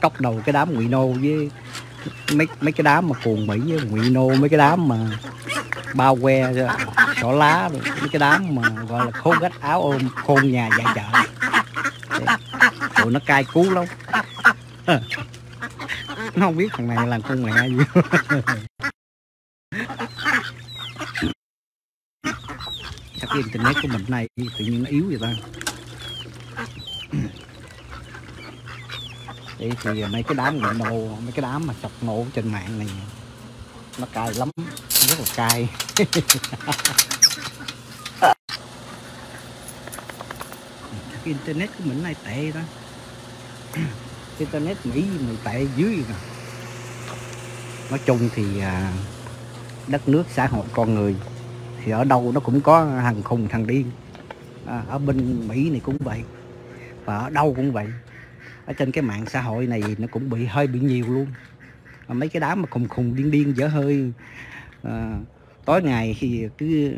cốc đầu cái đám ngụy nô với mấy mấy cái đám mà cuồng mỹ với ngụy nô, mấy cái đám mà bao que, xỏ lá mấy cái đám mà gọi là khôn gách áo ôm, khôn nhà dạ chợ tụi nó cay cú lắm. Nó không biết thằng này làm con mẹ gì. Sao cái internet của mình này tự nhiên nó yếu vậy ta. Vậy thì mấy cái đám nghiện đồ mấy cái đám mà chọc ngộ trên mạng này nó cay lắm rất là cay. Cái internet của mình này tệ đó. Internet mỹ mình tệ dưới rồi nói chung thì à, đất nước xã hội con người thì ở đâu nó cũng có thằng khùng thằng điên. À, ở bên mỹ này cũng vậy và ở đâu cũng vậy ở trên cái mạng xã hội này nó cũng bị hơi bị nhiều luôn mấy cái đám mà khùng khùng điên điên dở hơi à, tối ngày thì cứ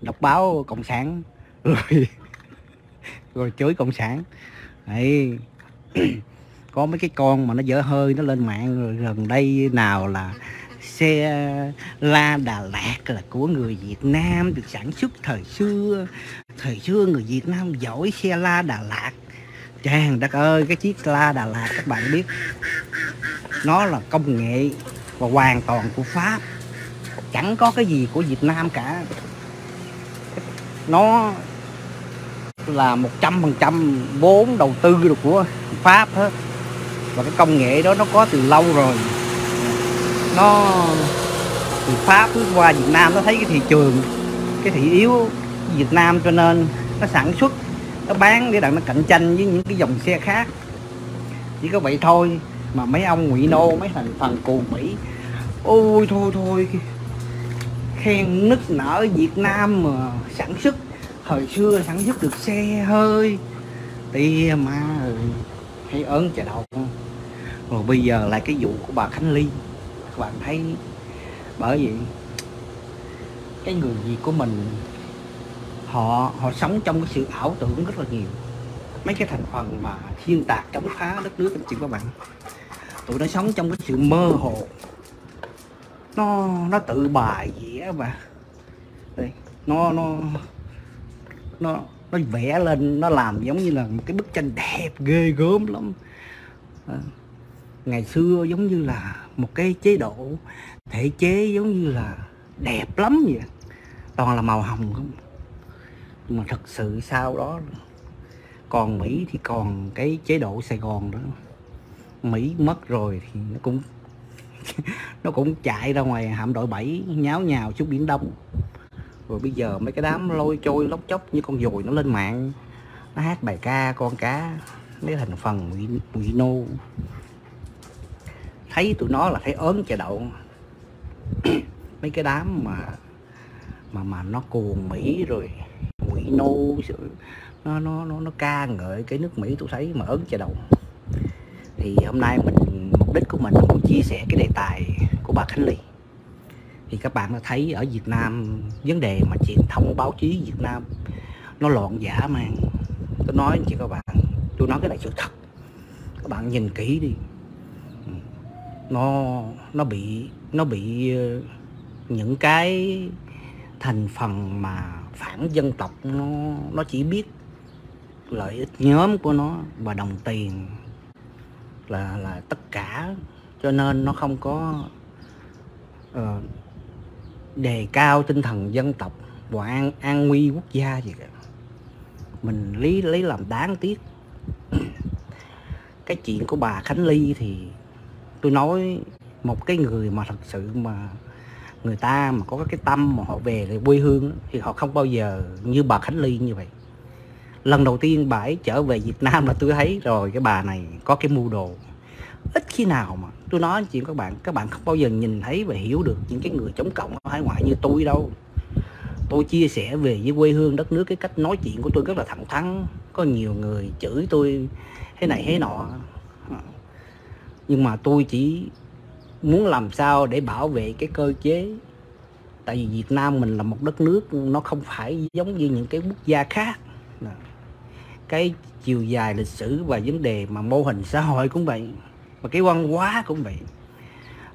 đọc báo cộng sản rồi rồi chửi cộng sản Đấy. có mấy cái con mà nó dở hơi nó lên mạng rồi gần đây nào là xe la Đà Lạt là của người Việt Nam được sản xuất thời xưa thời xưa người Việt Nam giỏi xe la Đà Lạt Chàng đất ơi, cái chiếc la Đà Lạt, các bạn biết. Nó là công nghệ và hoàn toàn của Pháp. Chẳng có cái gì của Việt Nam cả. Nó là một trăm phần trăm vốn đầu tư được của Pháp hết. Và cái công nghệ đó nó có từ lâu rồi. Nó từ Pháp qua Việt Nam nó thấy cái thị trường, cái thị yếu Việt Nam cho nên nó sản xuất nó bán để đặng nó cạnh tranh với những cái dòng xe khác. Chỉ có vậy thôi mà mấy ông ngụy nô, mấy thành phần cuồng mỹ, ôi thôi thôi, khen nức nở Việt Nam mà sản xuất, thời xưa sản xuất được xe hơi tia mà, hay ớn trời đầu. Rồi bây giờ lại cái vụ của bà Khánh Ly. Các bạn thấy, bởi vì cái người Việt của mình họ họ sống trong cái sự ảo tưởng rất là nhiều. Mấy cái thành phần mà thiên tạc chống phá đất nước anh chị các bạn. Tụi nó sống trong cái sự mơ hồ. Nó nó tự bài vẽ và đây nó nó nó nó vẽ lên nó làm giống như là một cái bức tranh đẹp ghê gớm lắm. À, ngày xưa giống như là một cái chế độ thể chế giống như là đẹp lắm vậy. Toàn là màu hồng không? Mà thật sự sau đó, còn Mỹ thì còn cái chế độ Sài Gòn đó Mỹ mất rồi thì nó cũng nó cũng chạy ra ngoài hạm đội 7 nháo nhào xuống biển Đông. Rồi bây giờ mấy cái đám lôi trôi lóc chóc như con dồi nó lên mạng, nó hát bài ca con cá mấy thành phần ngụy nô. Thấy tụi nó là thấy ớn chạy đậu mấy cái đám mà mà mà nó cuồng mỹ rồi ngụy nô nó nó nó nó ca ngợi cái nước mỹ tôi thấy mà ớn chà đầu. Thì hôm nay mình, mục đích của mình là muốn chia sẻ cái đề tài của bà khánh ly. Thì các bạn đã thấy ở Việt Nam, vấn đề mà truyền thông, báo chí Việt Nam, nó loạn giả mà tôi nói chị các bạn, tôi nói cái này sự thật. Các bạn nhìn kỹ đi. Ừ. Nó nó bị nó bị ờ, những cái thành phần mà phản dân tộc nó nó chỉ biết lợi ích nhóm của nó và đồng tiền là là tất cả. Cho nên nó không có uh, đề cao tinh thần dân tộc và an an nguy quốc gia gì cả. Mình lấy lấy làm đáng tiếc. Cái chuyện của bà Khánh Ly thì tôi nói một cái người mà thật sự mà người ta mà có cái tâm mà họ về lại quê hương thì họ không bao giờ như bà Khánh Ly như vậy. Lần đầu tiên bà ấy trở về Việt Nam là tôi thấy rồi, cái bà này có cái mưu đồ. Ít khi nào mà, tôi nói chuyện các bạn các bạn không bao giờ nhìn thấy và hiểu được những cái người chống cộng ở hải ngoại như tôi đâu. Tôi chia sẻ về với quê hương đất nước cái cách nói chuyện của tôi rất là thẳng thắn, có nhiều người chửi tôi thế này thế nọ. Nhưng mà tôi chỉ muốn làm sao để bảo vệ cái cơ chế? Tại vì Việt Nam mình là một đất nước nó không phải giống như những cái quốc gia khác. Cái chiều dài lịch sử và vấn đề mà mô hình xã hội cũng vậy và cái văn hóa cũng vậy.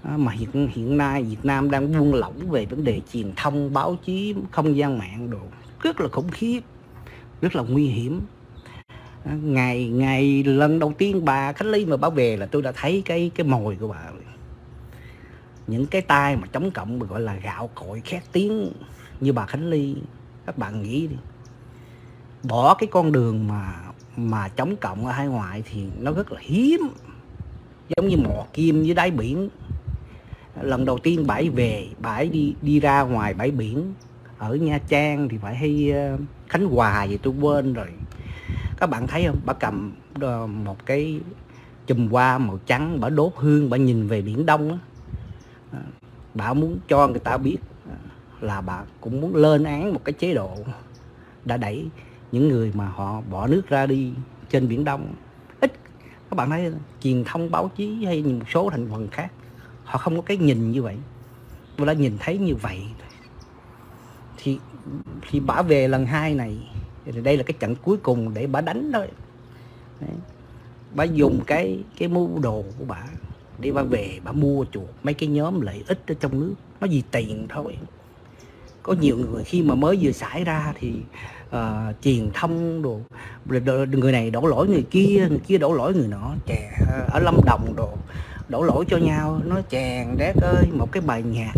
À, mà hiện hiện nay Việt Nam đang buông lỏng về vấn đề truyền thông báo chí không gian mạng đồ rất là khủng khiếp rất là nguy hiểm. À, ngày ngày lần đầu tiên bà Khánh Ly mà bảo về là tôi đã thấy cái cái mồi của bà những cái tay mà chống cộng mà gọi là gạo cội khét tiếng như bà Khánh Ly, các bạn nghĩ đi. Bỏ cái con đường mà mà chống cộng ở hải ngoại thì nó rất là hiếm, giống như mò kim dưới đáy biển. Lần đầu tiên bãi về, bãi đi đi ra ngoài bãi biển, ở nha trang thì phải hay ờ, khánh hòa gì tôi quên rồi. Các bạn thấy không? Bà cầm ờ, một cái chùm hoa màu trắng, bà đốt hương, bà nhìn về biển đông á à, bà muốn cho người ta biết à, là bà cũng muốn lên án một cái chế độ đã đẩy những người mà họ bỏ nước ra đi trên biển đông. Ít các bạn thấy truyền thông báo chí hay một số thành phần khác họ không có cái nhìn như vậy. Tôi đã nhìn thấy như vậy thì thì bả về lần hai này thì đây là cái trận cuối cùng để bả đánh thôi. Đấy. bả dùng cái cái mưu đồ của bả để bà về bà mua chuột mấy cái nhóm lợi ích ở trong nước nó vì tiền thôi. Có nhiều người khi mà mới vừa xảy ra thì uh, truyền thông đồ người này đổ lỗi người kia người kia đổ lỗi người nọ chè ờ, ở lâm đồng đồ đổ lỗi cho nhau nó chèn đét ơi một cái bài nhạc.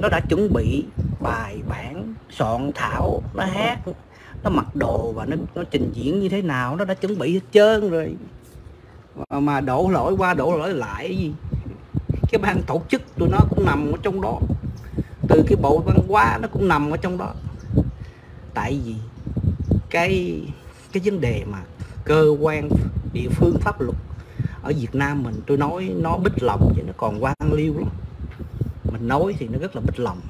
Nó đã chuẩn bị bài bản soạn thảo nó hát nó mặc đồ và nó nó trình diễn như thế nào nó đã chuẩn bị hết trơn rồi mà đổ lỗi qua đổ lỗi lại gì? Cái ban tổ chức tụi nó cũng nằm ở trong đó. Từ cái bộ văn hóa nó cũng nằm ở trong đó. Tại vì cái cái vấn đề mà cơ quan địa phương pháp luật ở Việt Nam mình tôi nói nó bích lòng chứ nó còn quan liêu lắm. Mình nói thì nó rất là bích lòng.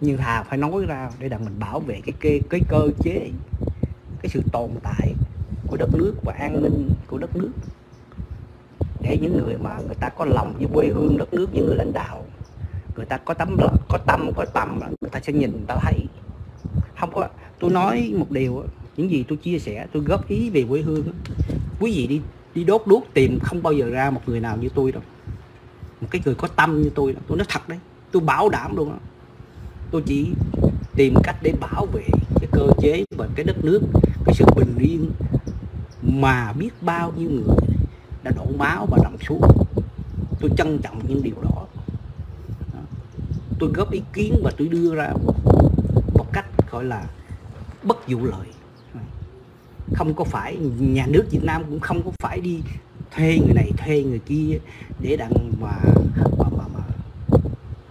Nhưng thà phải nói ra để đặng mình bảo vệ cái cái, cái cơ chế cái sự tồn tại của đất nước và an ninh của đất nước. Để những người mà người ta có lòng với quê hương đất nước những người lãnh đạo người ta có tấm lòng, có tâm có tầm người ta sẽ nhìn người ta thấy. Không có tôi nói một điều những gì tôi chia sẻ tôi góp ý về quê hương quý vị đi đi đốt đuốc tìm không bao giờ ra một người nào như tôi đâu. Một cái người có tâm như tôi tôi nói thật đấy tôi bảo đảm luôn đó. tôi chỉ tìm cách để bảo vệ cái cơ chế và cái đất nước cái sự bình yên mà biết bao nhiêu người đã đổ máu và nằm xuống. Tôi trân trọng những điều đó. Tôi góp ý kiến và tôi đưa ra một cách gọi là bất vụ lợi. Không có phải nhà nước Việt Nam cũng không có phải đi thuê người này thuê người kia để đặng mà mà, mà, mà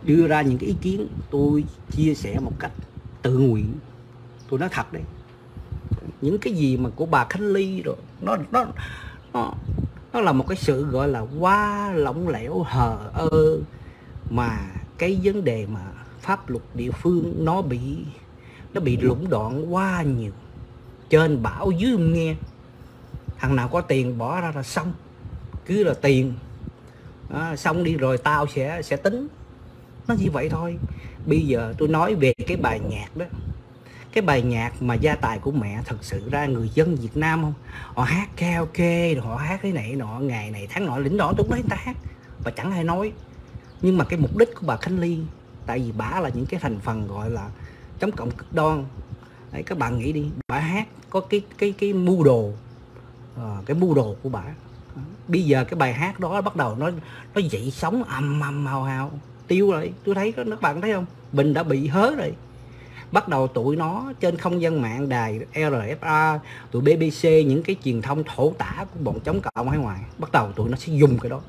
đưa ra những cái ý kiến. Tôi chia sẻ một cách tự nguyện. Tôi nói thật đấy. Những cái gì mà của bà Khánh Ly rồi nó nó nó nó là một cái sự gọi là quá lỏng lẻo hờ ơ mà cái vấn đề mà pháp luật địa phương nó bị nó bị lũng đoạn quá nhiều. Trên bảo dưới nghe thằng nào có tiền bỏ ra là xong. Cứ là tiền. À, xong đi rồi tao sẽ sẽ tính. Nó như vậy thôi. Bây giờ tôi nói về cái bài nhạc đó cái bài nhạc mà gia tài của mẹ thật sự ra người dân Việt Nam không? Họ hát karaoke rồi họ hát cái này nọ ngày này tháng nọ lĩnh đó tôi nói người ta hát. Và chẳng ai nói. Nhưng mà cái mục đích của bà Khánh Ly tại vì bà là những cái thành phần gọi là chống cộng cực đoan. Đấy, các bạn nghĩ đi bà hát có cái cái cái mưu đồ à, cái mưu đồ của bà. Bây giờ cái bài hát đó bắt đầu nó nó dậy sóng ầm ầm hào hào. Tiêu rồi tôi thấy các bạn thấy không? Bình đã bị hớ rồi bắt đầu tụi nó trên không gian mạng đài RFA tụi BBC những cái truyền thông thổ tả của bọn chống cộng ở ngoại bắt đầu tụi nó sẽ dùng cái đó.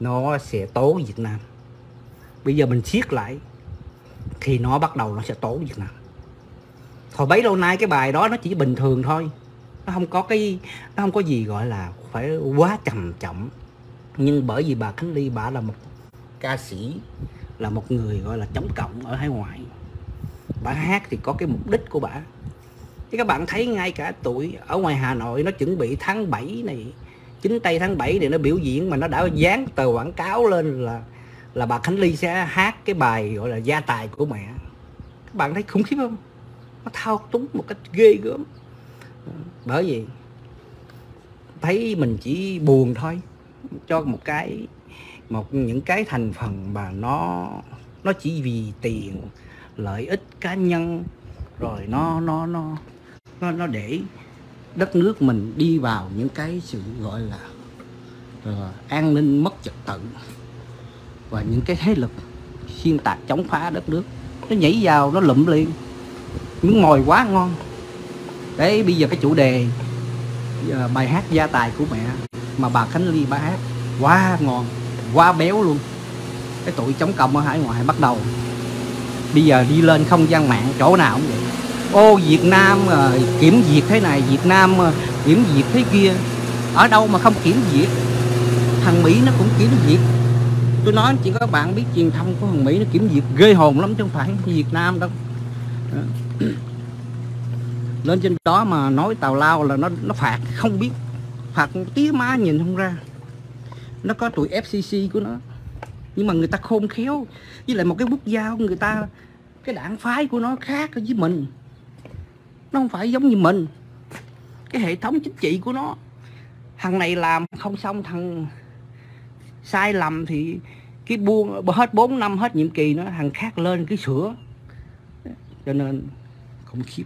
Nó sẽ tố Việt Nam. Bây giờ mình siết lại, thì nó bắt đầu nó sẽ tố Việt Nam. Hồi bấy lâu nay cái bài đó nó chỉ bình thường thôi. Nó không có cái, nó không có gì gọi là phải quá trầm trọng. Nhưng bởi vì bà Khánh Ly bà là một ca sĩ, là một người gọi là chống cộng ở hải ngoại bà hát thì có cái mục đích của bà. Chứ các bạn thấy ngay cả tuổi ở ngoài Hà Nội, nó chuẩn bị tháng 7 này, chính tây tháng 7 để nó biểu diễn mà nó đã dán tờ quảng cáo lên là là bà Khánh Ly sẽ hát cái bài gọi là gia tài của mẹ. Các bạn thấy khủng khiếp không? Nó thao túng một cách ghê gớm. Bởi vì thấy mình chỉ buồn thôi, cho một cái, một những cái thành phần mà nó nó chỉ vì tiền lợi ích cá nhân. Rồi nó nó nó nó nó để đất nước mình đi vào những cái sự gọi là uh, an ninh mất trật tự và những cái thế lực xuyên tạc chống phá đất nước. Nó nhảy vào nó lụm liền. Những mồi quá ngon. Đấy bây giờ cái chủ đề ờ, bài hát gia tài của mẹ mà bà khánh ly bà hát quá ngon quá béo luôn. Cái tụi chống cộng ở hải ngoại bắt đầu bây giờ đi lên không gian mạng chỗ nào cũng vậy. Ô việt nam uh, kiểm duyệt thế này việt nam uh, kiểm duyệt thế kia. Ở đâu mà không kiểm duyệt? Thằng mỹ nó cũng kiểm duyệt. Tôi nói chỉ có bạn biết truyền thông của thằng mỹ nó kiểm duyệt ghê hồn lắm chứ không phải việt nam đâu. Ờ. Lên trên đó mà nói tào lao là nó nó phạt không biết. Phạt tía má nhìn không ra. Nó có tụi FCC của nó nhưng mà người ta khôn khéo. Với lại một cái quốc gia, người ta, cái đảng phái của nó khác với mình. Nó không phải giống như mình. Cái hệ thống chính trị của nó, thằng này làm không xong, thằng sai lầm thì cái buông, hết 4 năm, hết nhiệm kỳ nó, thằng khác lên cái sửa. Cho nên khủng khiếp.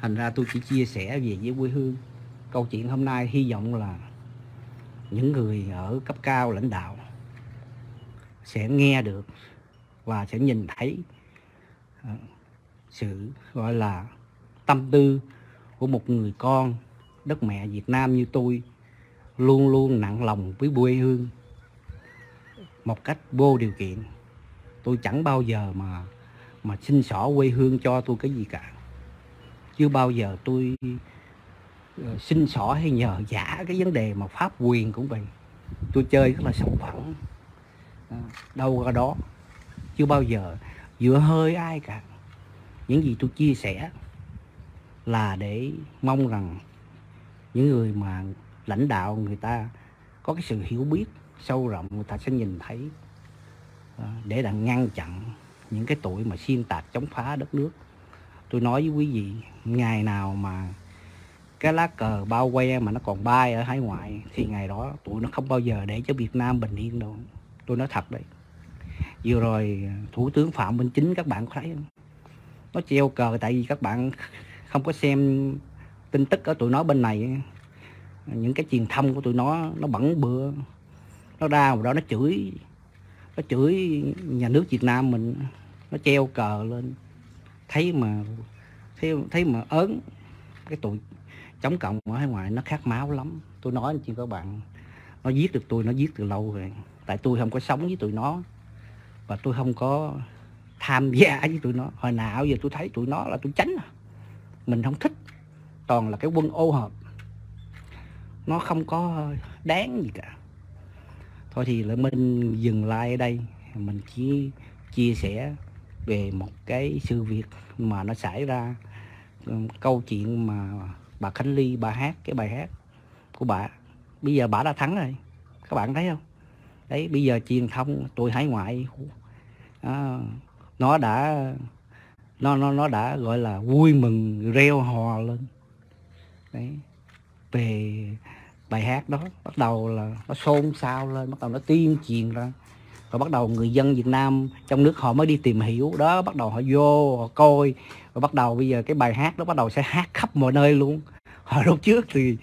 Thành ra tôi chỉ chia sẻ về với quê hương. Câu chuyện hôm nay hy vọng là những người ở cấp cao lãnh đạo sẽ nghe được và sẽ nhìn thấy ờ, sự, gọi là, tâm tư của một người con đất mẹ Việt Nam như tôi luôn luôn nặng lòng với quê hương một cách vô điều kiện. Tôi chẳng bao giờ mà mà xin xỏ quê hương cho tôi cái gì cả. Chưa bao giờ tôi ờ, xin xỏ hay nhờ giả cái vấn đề mà pháp quyền cũng vậy. Tôi chơi rất là sòng phẳng đâu ra đó, chưa bao giờ. Dựa hơi ai cả. Những gì tôi chia sẻ là để mong rằng những người mà lãnh đạo người ta có cái sự hiểu biết sâu rộng, người ta sẽ nhìn thấy à, để là ngăn chặn những cái tội mà xuyên tạc chống phá đất nước. Tôi nói với quý vị, ngày nào mà cái lá cờ bao que mà nó còn bay ở hải ngoại thì ngày đó tụi nó không bao giờ để cho Việt Nam bình yên đâu tôi nói thật đấy. Vừa rồi, thủ tướng phạm minh chính, các bạn có thấy không? Nó treo cờ tại vì các bạn không có xem tin tức ở tụi nó bên này những cái truyền thông của tụi nó nó bẩn bừa. Nó ra rồi đó, nó chửi. Nó chửi nhà nước Việt Nam mình. Nó treo cờ lên. Thấy mà, thấy thấy mà ớn. Cái tụi chống cộng ở hải ngoại nó khát máu lắm. Tôi nói anh chị các bạn, nó giết được tôi, nó giết từ lâu rồi tại tôi không có sống với tụi nó. Và tôi không có tham gia với tụi nó. Hồi nào giờ tôi thấy tụi nó là tôi tránh à. mình không thích. Toàn là cái quân ô hợp. Nó không có đáng gì cả. Thôi thì là mình dừng lại ở đây. Mình chỉ chia sẻ về một cái sự việc mà nó xảy ra. Câu chuyện mà bà Khánh Ly bà hát, cái bài hát của bà. Bây giờ bà đã thắng rồi. Các bạn thấy không? Đấy bây giờ truyền thông tôi hải ngoại à, nó đã nó nó nó đã gọi là vui mừng reo hò lên. Đấy về bài hát đó bắt đầu là nó xôn xao lên bắt đầu nó tuyên truyền ra. Rồi bắt đầu người dân Việt Nam trong nước họ mới đi tìm hiểu. Đó bắt đầu họ vô họ coi. Rồi bắt đầu bây giờ cái bài hát đó bắt đầu sẽ hát khắp mọi nơi luôn. Hồi lúc trước thì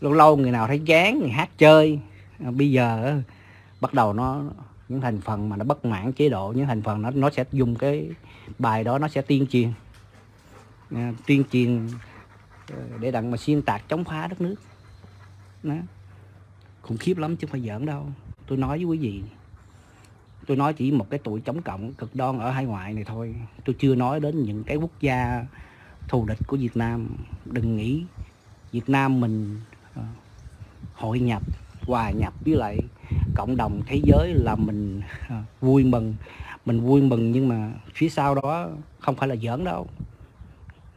lâu lâu người nào thấy chán thì hát chơi. À, bây giờ bắt đầu nó những thành phần mà nó bất mãn chế độ những thành phần nó nó sẽ dùng cái bài đó nó sẽ tuyên truyền à, tuyên truyền ờ, để đặng mà xuyên tạc chống phá đất nước. Đó. khủng khiếp lắm chứ không phải giỡn đâu. Tôi nói với quý vị tôi nói chỉ một cái tuổi chống cộng cực đoan ở hải ngoại này thôi. Tôi chưa nói đến những cái quốc gia thù địch của Việt Nam. Đừng nghĩ Việt Nam mình ờ, hội nhập hòa nhập với lại cộng đồng thế giới là mình à, vui mừng. Mình vui mừng nhưng mà phía sau đó không phải là giỡn đâu.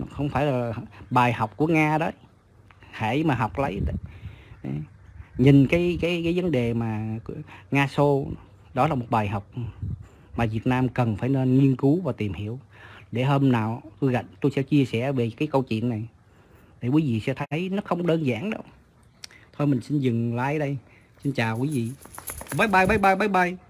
Không phải là bài học của Nga đấy hãy mà học lấy đấy. nhìn cái cái cái vấn đề mà Nga xô, đó là một bài học mà Việt Nam cần phải nên nghiên cứu và tìm hiểu. Để hôm nào tôi gặp tôi sẽ chia sẻ về cái câu chuyện này. Để quý vị sẽ thấy nó không đơn giản đâu. Thôi mình xin dừng lại đây xin chào quý vị. Bye bye bye bye bye bye.